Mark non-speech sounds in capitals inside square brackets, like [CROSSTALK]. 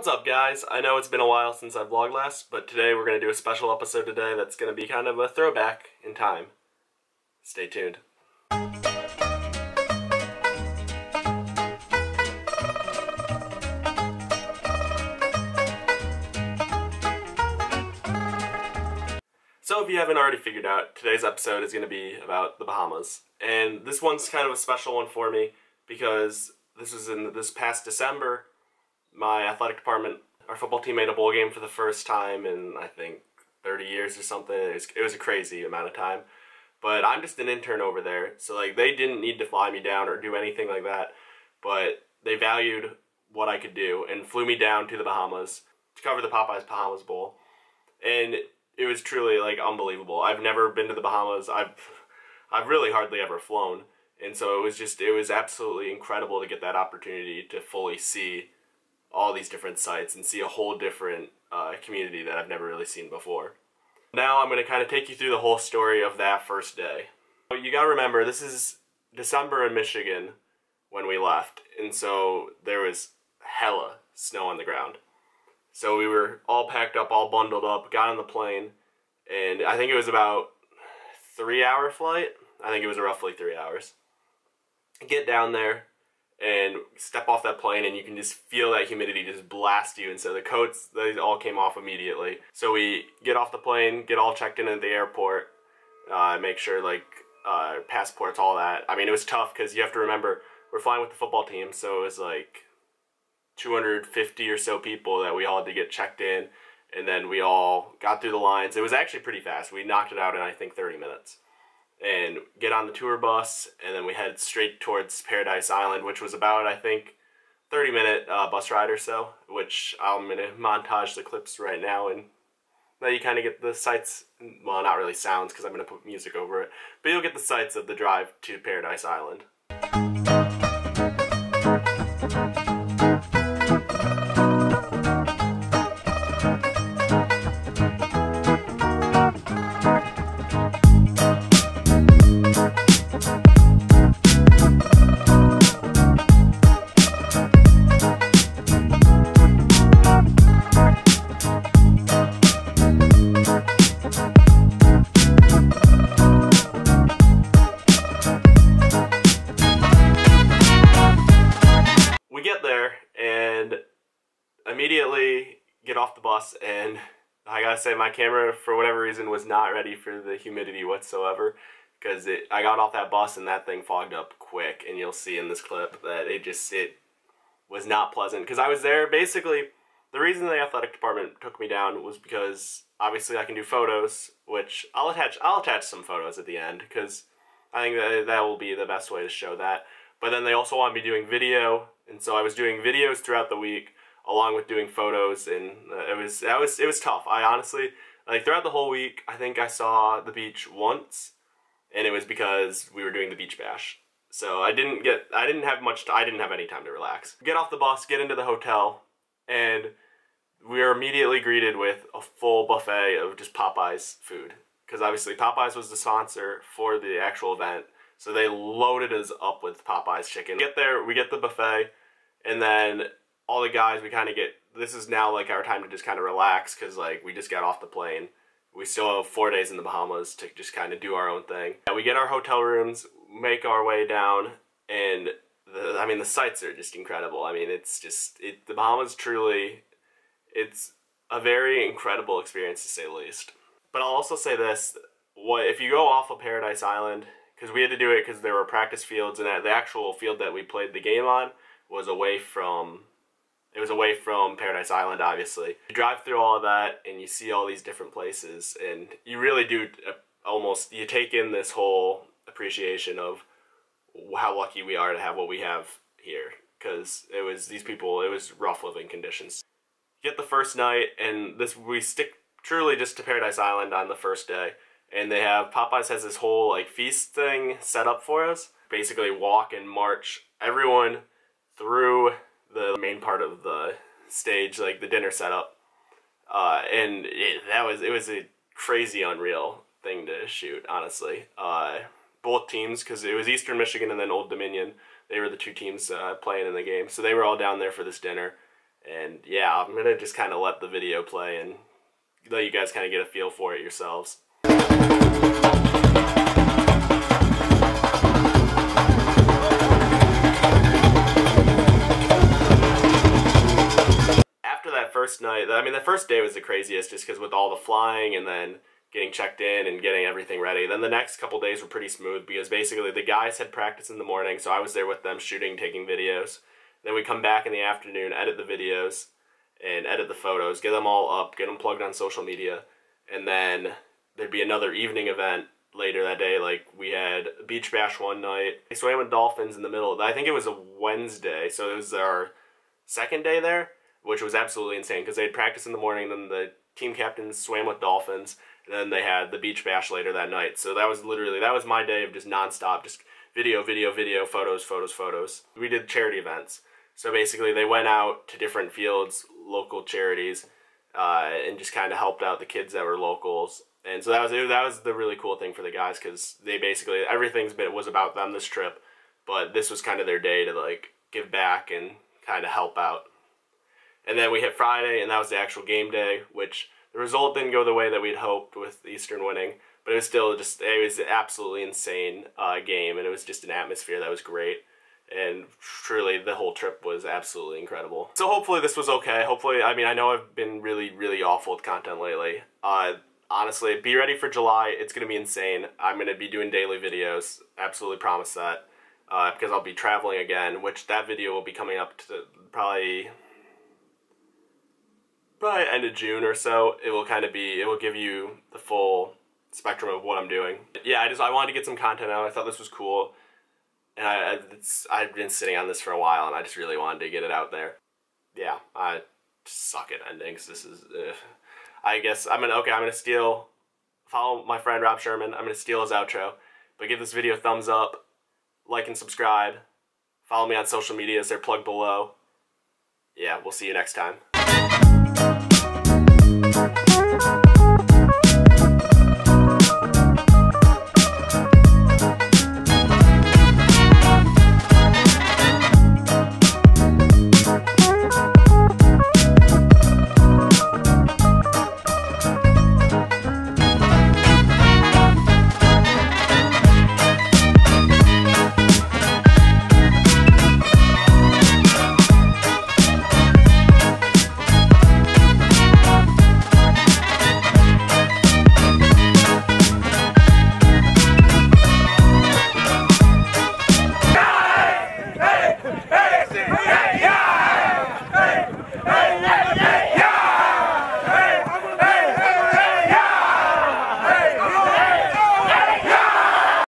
What's up guys? I know it's been a while since I vlogged last, but today we're going to do a special episode today that's going to be kind of a throwback in time. Stay tuned. So if you haven't already figured out, today's episode is going to be about the Bahamas. And this one's kind of a special one for me because this was in this past December. My athletic department, our football team made a bowl game for the first time in I think 30 years or something. It was, it was a crazy amount of time. But I'm just an intern over there, so like they didn't need to fly me down or do anything like that. But they valued what I could do and flew me down to the Bahamas to cover the Popeyes Bahamas Bowl. And it was truly like unbelievable. I've never been to the Bahamas. I've [LAUGHS] I've really hardly ever flown, and so it was just it was absolutely incredible to get that opportunity to fully see all these different sites and see a whole different uh, community that I've never really seen before. Now I'm going to kind of take you through the whole story of that first day. You got to remember this is December in Michigan when we left, and so there was hella snow on the ground. So we were all packed up, all bundled up, got on the plane, and I think it was about three hour flight. I think it was roughly three hours. Get down there and step off that plane, and you can just feel that humidity just blast you. And so the coats, they all came off immediately. So we get off the plane, get all checked in at the airport, uh, make sure like uh, passports, all that. I mean, it was tough because you have to remember we're flying with the football team, so it was like 250 or so people that we all had to get checked in and then we all got through the lines. It was actually pretty fast. We knocked it out in I think 30 minutes. And get on the tour bus, and then we head straight towards Paradise Island, which was about I think 30 minute uh, bus ride or so. Which I'm gonna montage the clips right now, and then you kind of get the sights. Well, not really sounds because I'm gonna put music over it, but you'll get the sights of the drive to Paradise Island. Bus and I gotta say my camera for whatever reason was not ready for the humidity whatsoever because it I got off that bus and that thing fogged up quick and you'll see in this clip that it just it was not pleasant because I was there basically the reason the athletic department took me down was because obviously I can do photos which I'll attach I'll attach some photos at the end because I think that that will be the best way to show that but then they also want me doing video and so I was doing videos throughout the week along with doing photos and uh, it was that was it was tough. I honestly like throughout the whole week I think I saw the beach once and it was because we were doing the beach bash. So I didn't get I didn't have much I didn't have any time to relax. Get off the bus get into the hotel and we are immediately greeted with a full buffet of just Popeyes food. Because obviously Popeyes was the sponsor for the actual event so they loaded us up with Popeyes chicken. Get there, we get the buffet, and then all the guys, we kind of get, this is now like our time to just kind of relax because like we just got off the plane. We still have four days in the Bahamas to just kind of do our own thing. And we get our hotel rooms, make our way down, and the, I mean the sights are just incredible. I mean it's just, it, the Bahamas truly, it's a very incredible experience to say the least. But I'll also say this, what if you go off of Paradise Island because we had to do it because there were practice fields and the actual field that we played the game on was away from it was away from Paradise Island obviously you drive through all that and you see all these different places and you really do uh, almost you take in this whole appreciation of how lucky we are to have what we have here because it was these people it was rough living conditions you get the first night and this we stick truly just to Paradise Island on the first day and they have Popeyes has this whole like feast thing set up for us. Basically, walk and march everyone through the main part of the stage, like the dinner setup, uh, and it, that was it was a crazy, unreal thing to shoot. Honestly, uh, both teams because it was Eastern Michigan and then Old Dominion. They were the two teams uh, playing in the game, so they were all down there for this dinner, And yeah, I'm gonna just kind of let the video play and let you guys kind of get a feel for it yourselves. First night, I mean, the first day was the craziest just because with all the flying and then getting checked in and getting everything ready. Then the next couple days were pretty smooth because basically the guys had practice in the morning, so I was there with them shooting, taking videos. Then we come back in the afternoon, edit the videos, and edit the photos, get them all up, get them plugged on social media, and then there'd be another evening event later that day. Like we had beach bash one night. We swam with dolphins in the middle. I think it was a Wednesday, so it was our second day there, which was absolutely insane because they had practice in the morning. Then the team captains swam with dolphins, and then they had the beach bash later that night. So that was literally that was my day of just nonstop, just video, video, video, photos, photos, photos. We did charity events. So basically, they went out to different fields, local charities, uh, and just kind of helped out the kids that were locals. And so that was that was the really cool thing for the guys because they basically everything's been was about them this trip, but this was kind of their day to like give back and kind of help out. And then we hit Friday, and that was the actual game day, which the result didn't go the way that we'd hoped with Eastern winning, but it was still just it was absolutely insane uh, game, and it was just an atmosphere that was great and truly the whole trip was absolutely incredible. So hopefully this was okay. Hopefully, I mean, I know I've been really, really awful with content lately. Uh, honestly, be ready for July. It's going to be insane. I'm going to be doing daily videos. Absolutely promise that. Uh, because I'll be traveling again, which that video will be coming up to probably probably end of June or so. It will kind of be, it will give you the full spectrum of what I'm doing. Yeah, I just, I wanted to get some content out. I thought this was cool and I, I've been sitting on this for a while, and I just really wanted to get it out there. Yeah, I suck at endings. This is, I guess I'm gonna okay. I'm gonna steal, follow my friend Rob Sherman. I'm gonna steal his outro, but give this video a thumbs up, like and subscribe. Follow me on social medias. They're plugged below. Yeah, we'll see you next time.